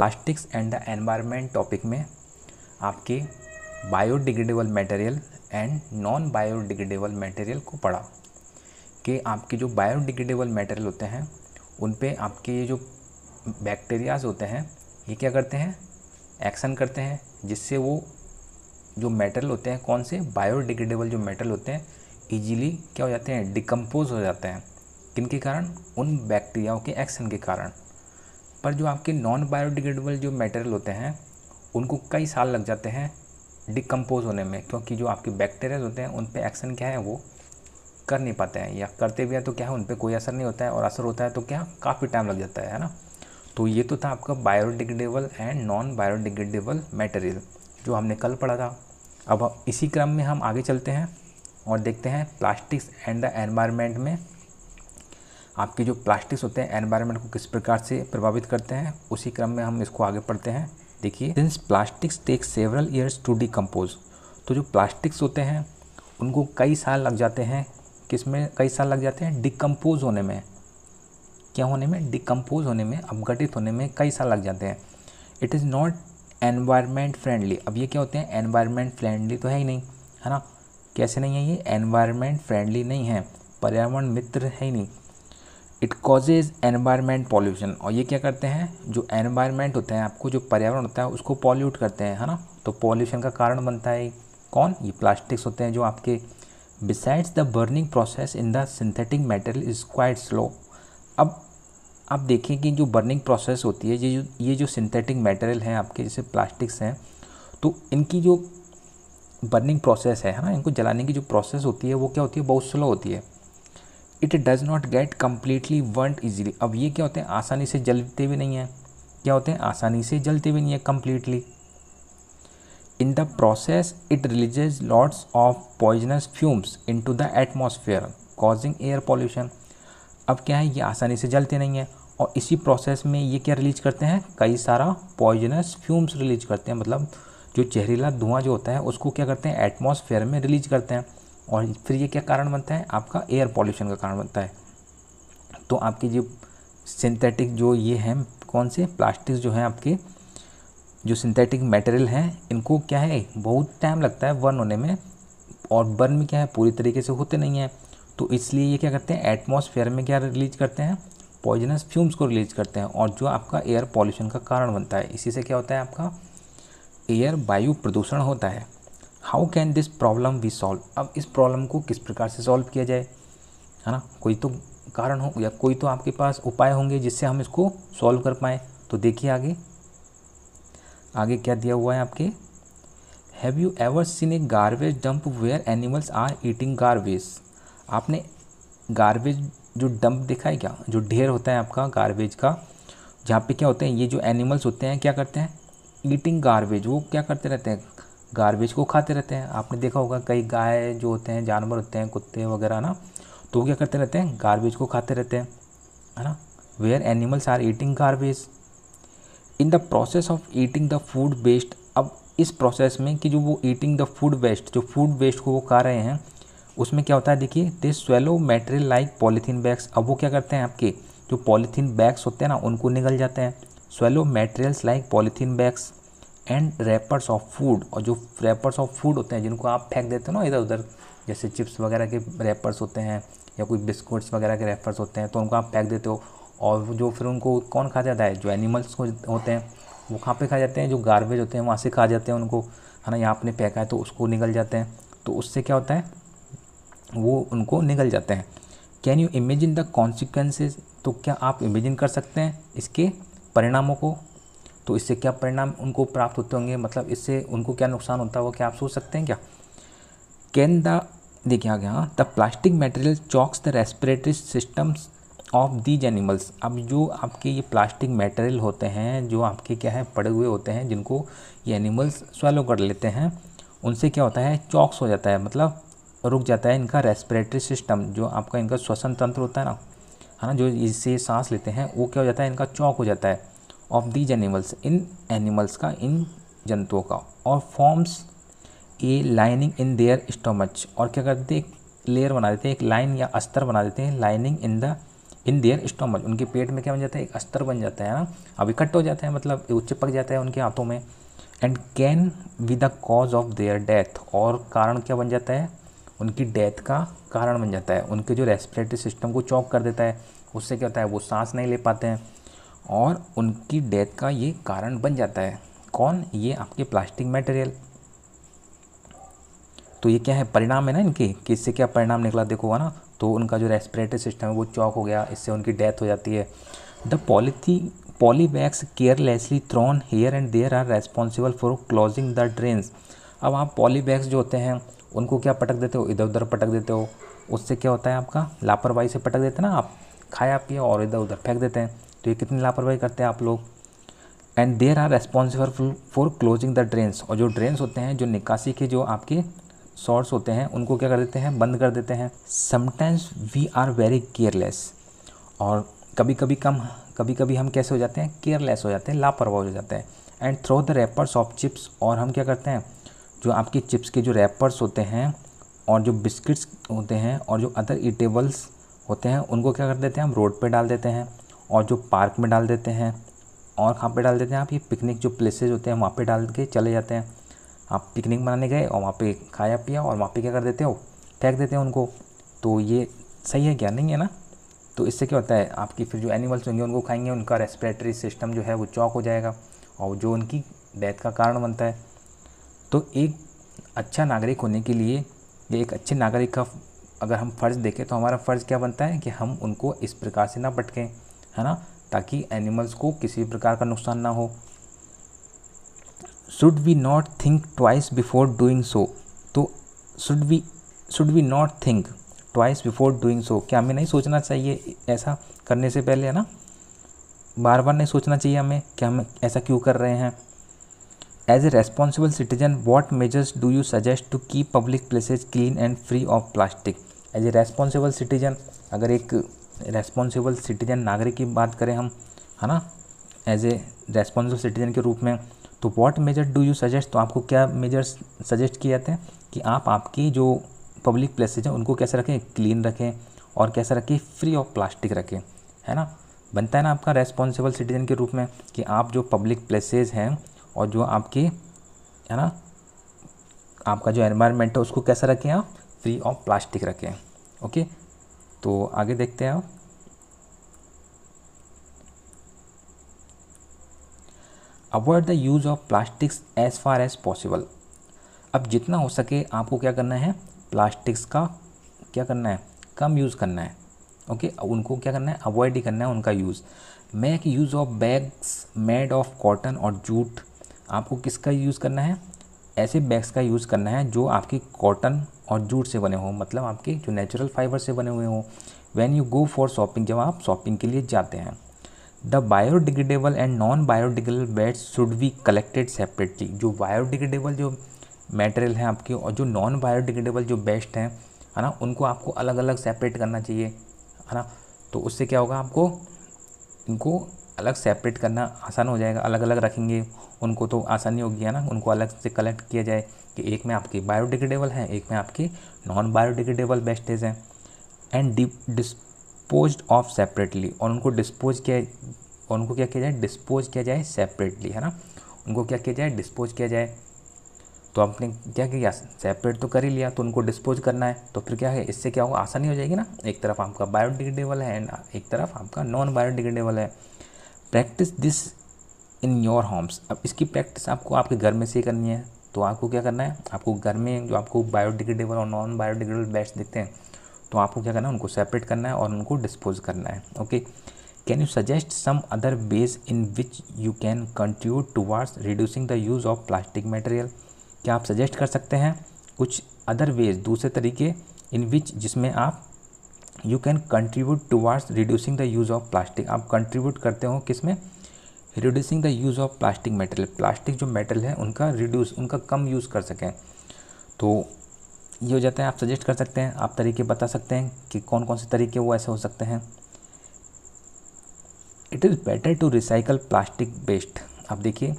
Plastics and the environment topic में आपके biodegradable material and non biodegradable material को पढ़ा कि आपके जो बायोडिग्रेडेबल मटेरियल होते हैं, उन पे आपके ये जो बैक्टीरियाज होते हैं, ये क्या करते हैं? एक्शन करते हैं, जिससे वो जो मेटल होते हैं, कौन से? बायोडिग्रेडेबल जो मेटल होते हैं इजीली क्या हो जाते हैं? डिकम्पोज हो जाते हैं। किन के कारण? उन बैक्टीरियाओं के एक्शन के कारण। पर जो आपके नॉन बायोडिग्रेडेबल जो मटेरियल होते हैं, उनको कई साल लग जाते हैं डिकम्पोज होने में, क्योंकि जो आपके बैक्टीरिया होते हैं उन पर एक्शन क्या है, वो कर नहीं पाते हैं। या करते भी हैं तो क्या है उन पर कोई असर नहीं होता है, और असर होता है तो क्या, काफ़ी टाइम लग जाता है ना? तो ये तो था आपका biodegradable and non biodegradable material जो हमने कल पढ़ा था। अब इसी क्रम में हम आगे चलते हैं और देखते हैं प्लास्टिक्स एंड द एनवायरनमेंट में आपके जो प्लास्टिक्स होते हैं एनवायरनमेंट को किस प्रकार से प्रभावित करते हैं, उसी क्रम में हम इसको आगे पढ़ते हैं। देखिए since plastics take several years to decompose तो जो प्लास्टिक्स होते हैं, उनको कई साल लग जाते हैं। किसमें कई साल लग जाते हैं? डिकम्पोज होने में। क्या होने में? डिकम्पोज होने में, अपघटित होने में कई साल लग जाते हैं। It is not environment friendly अब ये क्या होते हैं? एनवायरमेंट फ्रेंडली तो है ही नहीं, है ना? कैसे नहीं है ये? एनवायरमेंट फ्रेंडली नहीं है। पर्यावरण मित्र है ही नहीं। इट कॉजेज एनवायरमेंट पॉल्यूशन और ये क्या करते हैं? जो एनवायरमेंट होता है, आपको जो पर्यावरण होता है, उसको पॉल्यूट करते हैं, है ना? तो पॉल्यूशन का कारण बनता है कौन? ये प्लास्टिक्स होते हैं जो आपके besides the burning process in the synthetic material is quite slow अब, आप देखें कि जो बर्निंग प्रोसेस होती है, ये जो ये जो सिंथेटिक मटेरियल हैं आपके, जैसे प्लास्टिक्स हैं तो इनकी जो बर्निंग प्रोसेस है है ना? इनको जलाने की जो प्रोसेस होती है, वो क्या होती है? बहुत स्लो होती है। It does not get completely burned easily अब ये क्या होते हैं? आसानी से जलते भी नहीं हैं। क्या होते हैं? आसानी से जलते भी नहीं है completely in the process it releases lots of poisonous fumes into the atmosphere causing air pollution अब क्या है? ये आसानी से जलते नहीं हैं। और इसी प्रोसेस में ये क्या रिलीज़ करते हैं? कई सारा पॉइजनस फ्यूम्स रिलीज़ करते हैं। मतलब जो जहरीला धुआँ जो होता है, उसको क्या करते हैं? एटमॉस्फेयर में रिलीज़ करते हैं। और फिर ये क्या कारण बनता है? आपका एयर पॉल्यूशन का कारण बनता है। तो आपकी जो सिंथेटिक जो ये हैं, कौन से? प्लास्टिक जो हैं आपके, जो सिंथेटिक मटेरियल हैं, इनको क्या है? बहुत टाइम लगता है बर्न होने में और बर्न में क्या है? पूरी तरीके से होते नहीं हैं। तो इसलिए ये क्या करते हैं? एटमॉस्फेयर में क्या रिलीज़ करते हैं? पॉइजनस फ्यूम्स को रिलीज़ करते हैं और जो आपका एयर पॉल्यूशन का कारण बनता है। इसी से क्या होता है आपका? एयर वायु प्रदूषण होता है। How can this problem we solve अब इस प्रॉब्लम को किस प्रकार से सॉल्व किया जाए? है ना? कोई तो कारण हो या कोई तो आपके पास उपाय होंगे जिससे हम इसको सॉल्व कर पाएँ। तो देखिए आगे। आगे क्या दिया हुआ है आपके? Have you ever seen a garbage dump where animals are eating garbage आपने गार्बेज जो डंप देखा है क्या? जो ढेर होता है आपका गार्बेज का, जहाँ पे क्या होते हैं? ये जो एनिमल्स होते हैं, क्या करते हैं? ईटिंग गार्बेज वो क्या करते रहते हैं? गार्बेज को खाते रहते हैं। आपने देखा होगा, कई गाय जो होते हैं, जानवर होते हैं, कुत्ते वगैरह ना तो क्या करते रहते हैं? गार्बेज को खाते रहते हैं, है ना? Where animals are eating garbage in the process of eating the food waste अब इस प्रोसेस में कि जो वो ईटिंग द फ़ूड वेस्ट जो फ़ूड वेस्ट को वो खा रहे हैं, उसमें क्या होता है? देखिए they swallow material like polythene bags अब वो क्या करते हैं आपके? जो पॉलीथीन बैग्स होते हैं ना, उनको निगल जाते हैं। Swallow materials like polythene bags and wrappers of food और जो रैपर्स ऑफ़ फ़ूड होते हैं, जिनको आप फेंक देते हो ना इधर उधर जैसे चिप्स वगैरह के रैपर्स होते हैं, या कोई बिस्कुट्स वगैरह के रैपर्स होते हैं तो उनको आप फेंक देते हो। और जो फिर उनको कौन खा जाता है? जो एनिमल्स होते हैं, वो कहाँ पे खा जाते हैं? जो गार्बेज होते हैं, वहाँ से खा जाते हैं उनको, है ना? यहाँ आपने फेंका है तो उसको निकल जाते हैं। तो उससे क्या होता है? वो उनको निकल जाते हैं। Can you imagine the consequences तो क्या आप इमेजिन कर सकते हैं इसके परिणामों को? तो इससे क्या परिणाम उनको प्राप्त होते होंगे? मतलब इससे उनको क्या नुकसान होता है वो क्या आप सोच सकते हैं क्या? कैन द देखिए आगे हाँ the plastic material chokes the respiratory systems of these animals अब जो आपके ये प्लास्टिक मटेरियल होते हैं, जो आपके क्या है, पड़े हुए होते हैं, जिनको ये एनिमल्स स्वेलो कर लेते हैं, उनसे क्या होता है? चॉक्स हो जाता है मतलब रुक जाता है इनका रेस्पिरेटरी सिस्टम जो आपका इनका श्वसन तंत्र होता है ना है ना, जो इससे सांस लेते हैं, वो क्या हो जाता है? इनका चौक हो जाता है। Of these animals in animals का इन जंतुओं का और forms a lining in their stomach और क्या करते हैं लेयर बना देते हैं एक लाइन या अस्तर बना देते हैं lining in the in their stomach उनके पेट में क्या बन जाता है एक अस्तर बन जाता है ना अब इकट्ठ हो जाता है मतलब वो चिपक जाता है उनके हाथों में and can be the cause of their death और कारण क्या बन जाता है उनकी डेथ का कारण बन जाता है उनके जो रेस्पिरेटरी सिस्टम को चौक कर देता है उससे क्या होता है वो सांस नहीं ले पाते हैं और उनकी डेथ का ये कारण बन जाता है। कौन? ये आपके प्लास्टिक मटेरियल। तो ये क्या है? परिणाम है ना इनके? कि इससे क्या परिणाम निकला? देखो ना? तो उनका जो रेस्पिरेटरी सिस्टम है, वो चौक हो गया। इससे उनकी डेथ हो जाती है। The poly polybags carelessly thrown here and there are responsible for closing the drains अब आप पॉलीबैग्स जो होते हैं, उनको क्या पटक देते हो? इधर उधर पटक देते हो। उससे क्या होता है आपका? लापरवाही से पटक देते हैं ना आप। खाया, पिया और इधर उधर फेंक देते हैं। तो ये कितनी लापरवाही करते हैं आप लोग? And there are responsible for closing the drains और जो ड्रेन्स होते हैं, जो निकासी के जो आपके शॉर्ट्स होते हैं, उनको क्या कर देते हैं? बंद कर देते हैं। Sometimes we are very careless और कभी कभी कम कभी कभी हम कैसे हो जाते हैं? केयरलेस हो जाते हैं, लापरवाह हो जाते हैं। And throw the wrappers of chips और हम क्या करते हैं? जो आपके चिप्स के जो रैपर्स होते हैं, और जो बिस्किट्स होते हैं, और जो अदर ईटेबल्स होते हैं, उनको क्या कर देते हैं? हम रोड पे डाल देते हैं। और जो पार्क में डाल देते हैं, और कहाँ पे डाल देते हैं आप? ये पिकनिक जो प्लेसेज होते हैं, वहाँ पे डाल के चले जाते हैं। आप पिकनिक मनाने गए और वहाँ पे खाया पिया, और वहाँ पे क्या कर देते हो? फेंक देते हैं उनको। तो ये सही है क्या? नहीं है ना? तो इससे क्या होता है, आपकी फिर जो एनिमल्स होंगे, उनको खाएँगे, उनका रेस्पिरेटरी सिस्टम जो है वो चौक हो जाएगा, और जो उनकी डेथ का कारण बनता है। तो एक अच्छा नागरिक होने के लिए, या एक अच्छे नागरिक का अगर हम फ़र्ज़ देखें तो हमारा फ़र्ज़ क्या बनता है कि हम उनको इस प्रकार से ना भटकें। है ना, ताकि एनिमल्स को किसी प्रकार का नुकसान ना हो। Should we not think twice before doing so तो should we should we not think twice before doing so क्या हमें नहीं सोचना चाहिए ऐसा करने से पहले, है ना? बार बार नहीं सोचना चाहिए हमें कि हम ऐसा क्यों कर रहे हैं। As a responsible citizen what measures do you suggest to keep public places clean and free of plastic as a responsible citizen अगर एक रेस्पॉन्सिबल सिटीजन नागरिक की बात करें हम, है ना? एज ए रेस्पॉन्सिबल सिटीजन के रूप में तो what measure do you suggest तो आपको क्या मेजर्स सजेस्ट किए जाते हैं कि आप आपकी जो पब्लिक प्लेसेज हैं, उनको कैसे रखें? क्लीन रखें और कैसे रखें? फ्री ऑफ़ प्लास्टिक रखें, है ना? बनता है ना आपका रेस्पॉन्सिबल सिटीजन के रूप में कि आप जो पब्लिक प्लेसेज हैं और जो आपकी, है ना? आपका जो एनवायरनमेंट है, उसको कैसा रखें आप? फ्री ऑफ़ प्लास्टिक रखें ओके तो आगे देखते हैं आप। Avoid the use of plastics as far as possible अब जितना हो सके आपको क्या करना है? प्लास्टिक्स का क्या करना है? कम यूज़ करना है। Okay okay? उनको क्या करना है? अवॉइड ही करना है उनका use make use of bags made of cotton और जूट। आपको किसका यूज़ करना है? ऐसे बैग्स का यूज़ करना है जो आपकी कॉटन और जूट से बने हों मतलब आपके जो नेचुरल फाइबर से बने हुए हों। When you go for shopping जब आप शॉपिंग के लिए जाते हैं the biodegradable and non biodegradable bags should be collected separately जो बायोडिग्रेडेबल जो मटेरियल हैं आपके और जो नॉन बायोडिग्रेडेबल जो बेस्ट हैं, है ना, उनको आपको अलग अलग सेपरेट करना चाहिए, है ना। तो उससे क्या होगा आपको? इनको अलग सेपरेट करना आसान हो जाएगा अलग अलग रखेंगे। उनको तो आसानी होगी, है ना? उनको अलग से कलेक्ट किया जाए कि एक में आपकी बायोडिग्रेडेबल हैं, एक में आपकी नॉन बायोडिग्रेडेबल बेस्टेज हैं। एंड डि डिस्पोज ऑफ़ सेपरेटली और उनको डिस्पोज किया उनको क्या किया जाए? डिस्पोज किया जाए सेपरेटली है ना? उनको क्या किया जाए? डिस्पोज किया जाए। तो आपने क्या किया? सेपरेट तो कर ही लिया तो उनको डिस्पोज करना है। तो फिर क्या है? इससे क्या होगा आसानी हो जाएगी ना? एक तरफ़ आपका बायोडिग्रेडेबल है एंड एक तरफ़ आपका नॉन बायोडिग्रेडेबल है। Practice this in your homes अब इसकी प्रैक्टिस आपको आपके घर में से करनी है। तो आपको क्या करना है? आपको घर में जो आपको बायोडिग्रेडेबल और नॉन बायोडिग्रेडेबल बैट्स दिखते हैं तो आपको क्या करना है? उनको सेपरेट करना है और उनको डिस्पोज करना है। Okay can you suggest some other ways in which you can contribute towards reducing the use of plastic material क्या आप सजेस्ट कर सकते हैं कुछ अदर वेज दूसरे तरीके इन विच जिसमें आप you can contribute towards reducing the use of plastic आप कंट्रीब्यूट करते हो किसमें reducing the use of plastic material plastic जो मेटल है, उनका रिड्यूस उनका कम यूज़ कर सकें। तो ये हो जाता है, आप सजेस्ट कर सकते हैं, आप तरीके बता सकते हैं कि कौन कौन से तरीके वो ऐसे हो सकते हैं। It is better to recycle plastic waste आप देखिए,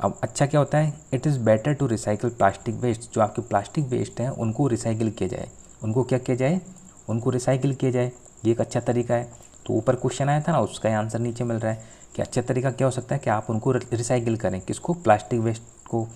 अब अच्छा क्या होता है? It is better to recycle plastic waste जो आपके प्लास्टिक वेस्ट हैं, उनको रिसाइकिल किया जाए। उनको क्या किया जाए? उनको रिसाइकिल किया जाए, ये एक अच्छा तरीका है। तो ऊपर क्वेश्चन आया था ना, उसका आंसर नीचे मिल रहा है कि अच्छा तरीका क्या हो सकता है कि आप उनको रिसाइकिल करें। किसको? प्लास्टिक वेस्ट को।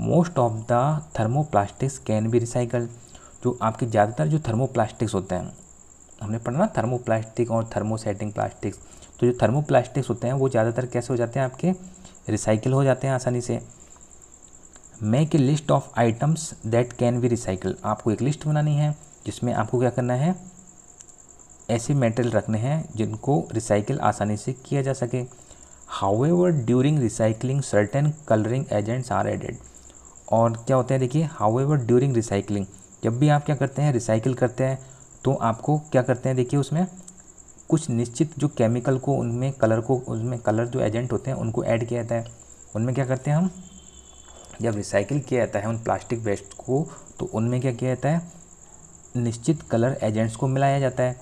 Most of the thermoplastics can be recycle जो आपके ज़्यादातर जो थर्मोप्लास्टिक्स होते हैं, हमने पढ़ा ना थर्मोप्लास्टिक और थर्मोसेटिंग प्लास्टिक्स तो जो थर्मोप्लास्टिक्स होते हैं, वो ज़्यादातर कैसे हो जाते हैं? आपके रिसाइकिल हो जाते हैं आसानी से। Make a list of items that can be recycle आपको एक लिस्ट बनानी है। जिसमें आपको क्या करना है? ऐसे मेटेरियल रखने हैं जिनको रिसाइकिल आसानी से किया जा सके। However during recycling certain colouring agents are added और क्या होता है देखिए हाउएवर ड्यूरिंग रिसाइकलिंग जब भी आप क्या करते हैं रिसाइकिल करते हैं तो आपको क्या करते हैं देखिए उसमें? कुछ निश्चित जो केमिकल को उनमें कलर को उसमें कलर जो एजेंट होते हैं, उनको ऐड किया जाता है। उनमें क्या करते हैं हम? जब रिसाइकिल किया जाता है उन प्लास्टिक वेस्ट को तो उनमें क्या किया जाता है? निश्चित कलर एजेंट्स को मिलाया जाता है।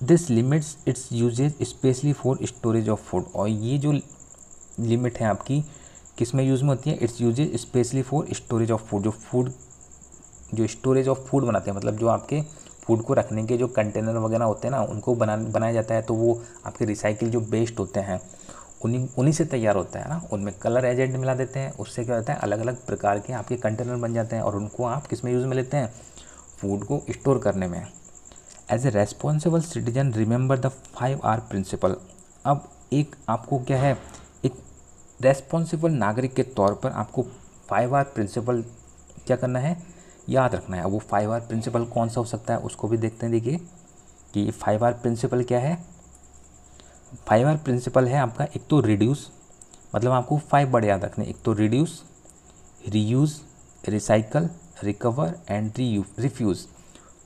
This limits its usage specially for storage of food और ये जो लिमिट है आपकी किसमें यूज़ में होती है? Its usage specially for storage of food जो फ़ूड जो स्टोरेज ऑफ़ फ़ूड बनाते हैं मतलब जो आपके फ़ूड को रखने के जो कंटेनर वगैरह होते हैं ना, उनको बना, बनाया जाता है तो वो आपके रिसाइकिल जो वेस्ट होते हैं, उन्हीं उन्हीं से तैयार होता है ना? उनमें कलर एजेंट मिला देते हैं, उससे क्या होता है? अलग अलग प्रकार के आपके कंटेनर बन जाते हैं, और उनको आप किसमें यूज़ में लेते हैं? फ़ूड को स्टोर करने में। As a responsible citizen remember the five R principle अब एक आपको क्या है? एक रेस्पॉन्सिबल नागरिक के तौर पर आपको फाइव आर प्रिंसिपल क्या करना है? याद रखना है। अब वो फाइव आर प्रिंसिपल कौन सा हो सकता है, उसको भी देखते हैं, देखिए। कि फाइव आर प्रिंसिपल क्या है? फाइव आर प्रिंसिपल है आपका, एक तो रिड्यूस मतलब आपको फाइव वर्ड याद रखने एक तो reduce reuse recycle recover and re refuse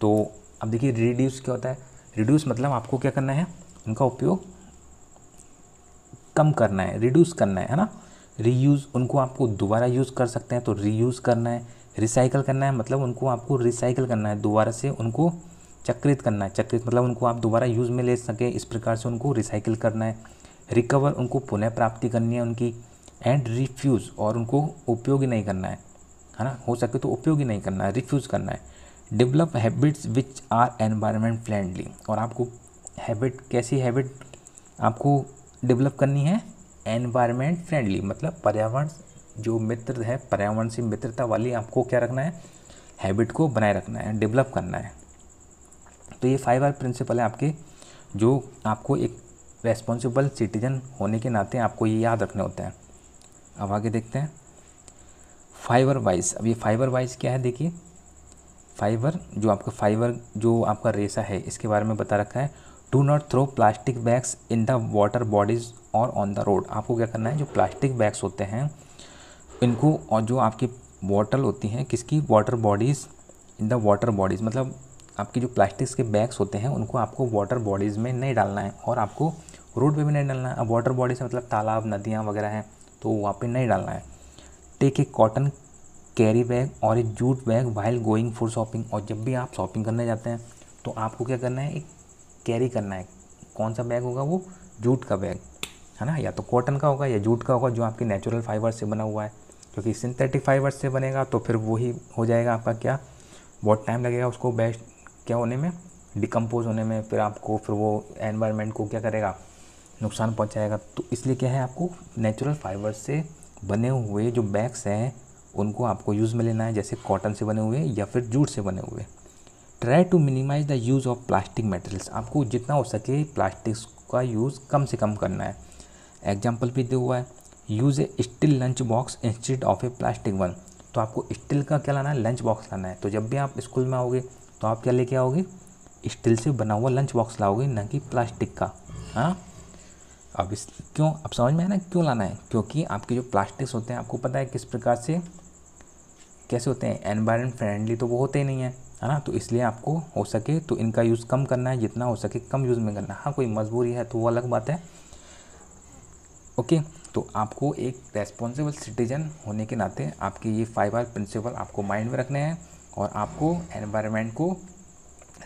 तो अब देखिए रिड्यूस क्या होता है? रिड्यूस मतलब आपको क्या करना है? उनका उपयोग कम करना है रिड्यूस करना है है ना? रीयूज़ उनको आपको दोबारा यूज़ कर सकते हैं तो रीयूज़ करना है रिसाइकल करना है मतलब उनको आपको रिसाइकल करना है, दोबारा से उनको चक्रित करना है, चक्रित मतलब उनको आप दोबारा यूज़ में ले सकें, इस प्रकार से उनको रिसाइकिल करना है रिकवर उनको पुनः प्राप्ति करनी है उनकी एंड रिफ्यूज़ और उनको उपयोगी नहीं करना है। है ना? हो सके तो उपयोगी नहीं करना है रिफ्यूज़ करना है। Develop habits which are environment friendly और आपको हैबिट कैसी हैबिट आपको डेवलप करनी है? एनवायरनमेंट फ्रेंडली मतलब पर्यावरण, जो मित्र है पर्यावरण से मित्रता वाली आपको क्या रखना है? हैबिट को बनाए रखना है डेवलप करना है। तो ये फाइव आर प्रिंसिपल है आपके, जो आपको एक रेस्पॉन्सिबल सिटीजन होने के नाते आपको ये याद रखने होते हैं। अब आगे देखते हैं। Fibre wise. अब ये फाइबर वाइज क्या है देखिए। फाइबर जो आपका फाइबर, जो आपका रेसा है, इसके बारे में बता रखा है। Do not throw plastic bags in the water bodies और ऑन द रोड आपको क्या करना है, जो प्लास्टिक बैग्स होते हैं, इनको और जो आपकी बॉटल होती हैं, किसकी? Water bodies in the water bodies मतलब आपकी जो प्लास्टिक्स के बैग्स होते हैं, उनको आपको वाटर बॉडीज़ में नहीं डालना है और आपको रोड पे भी नहीं डालना है। अब वाटर बॉडीज मतलब तालाब, नदियाँ वगैरह हैं तो वहाँ पे नहीं डालना है। Take a cotton carry bag और एक jute bag while going for shopping और जब भी आप शॉपिंग करने जाते हैं तो आपको क्या करना है? एक कैरी करना है। कौन सा बैग होगा? वो जूट का बैग है ना? या तो कॉटन का होगा या जूट का होगा, जो आपके नेचुरल फाइबर से बना हुआ है। क्योंकि सिंथेटिक फाइबर से बनेगा तो फिर वही हो जाएगा आपका क्या? बहुत टाइम लगेगा उसको बेस्ट क्या होने में? डिकम्पोज होने में। फिर आपको, फिर वो एनवायरनमेंट को क्या करेगा? नुकसान पहुंचाएगा। तो इसलिए क्या है आपको? नेचुरल फाइबर से बने हुए जो बैग्स हैं, उनको आपको यूज़ में लेना है, जैसे कॉटन से बने हुए या फिर जूट से बने हुए। Try to minimise the use of plastic materials आपको जितना हो सके प्लास्टिक्स का यूज़ कम से कम करना है। एग्ज़ाम्पल भी दिया हुआ है। Use a steel lunch box instead of a plastic one तो आपको स्टील का क्या लाना है? लंच बॉक्स लाना है। तो जब भी आप स्कूल में आओगे तो आप क्या लेके आओगे? स्टील से बना हुआ लंच बॉक्स लाओगे, ना कि प्लास्टिक का। हाँ? अब इस, क्यों, अब समझ में है ना क्यों लाना है? क्योंकि आपके जो प्लास्टिक्स होते हैं, आपको पता है किस प्रकार से, कैसे होते हैं? एनवायरमेंट फ्रेंडली तो वो होते ही नहीं है है ना? तो इसलिए आपको हो सके तो इनका यूज़ कम करना है, जितना हो सके कम यूज़ में करना है। हाँ कोई मजबूरी है तो वो अलग बात है। ओके तो आपको एक रेस्पॉन्सिबल सिटीजन होने के नाते आपके ये फाइव आर प्रिंसिपल आपको माइंड में रखने हैं और आपको एनवायरनमेंट को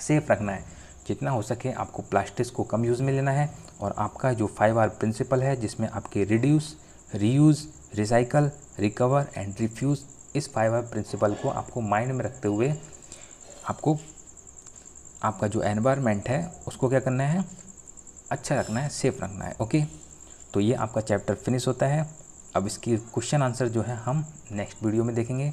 सेफ़ रखना है। जितना हो सके आपको प्लास्टिक्स को कम यूज़ में लेना है और आपका जो फाइव आर प्रिंसिपल है, जिसमें आपके reduce reuse recycle recover and refuse इस फाइव आर प्रिंसिपल को आपको माइंड में रखते हुए आपको, आपका जो एनवायरनमेंट है, उसको क्या करना है? अच्छा रखना है सेफ़ रखना है ओके तो ये आपका चैप्टर फिनिश होता है। अब इसकी क्वेश्चन आंसर जो है, हम नेक्स्ट वीडियो में देखेंगे।